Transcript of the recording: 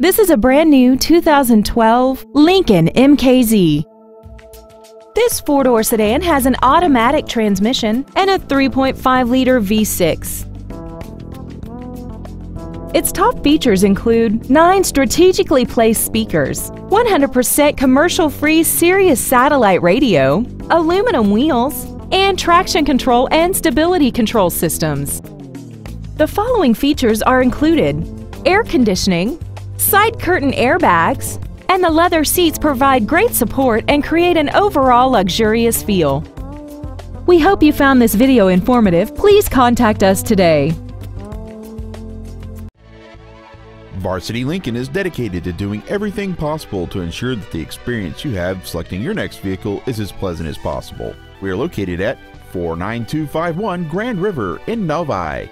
This is a brand new 2012 Lincoln MKZ. This four-door sedan has an automatic transmission and a 3.5-liter V6. Its top features include 9 strategically placed speakers, 100% commercial-free Sirius satellite radio, aluminum wheels, and traction control and stability control systems. The following features are included air conditioning, side curtain airbags, and the leather seats provide great support and create an overall luxurious feel. We hope you found this video informative. Please contact us today. Varsity Lincoln is dedicated to doing everything possible to ensure that the experience you have selecting your next vehicle is as pleasant as possible. We are located at 49251 Grand River in Novi.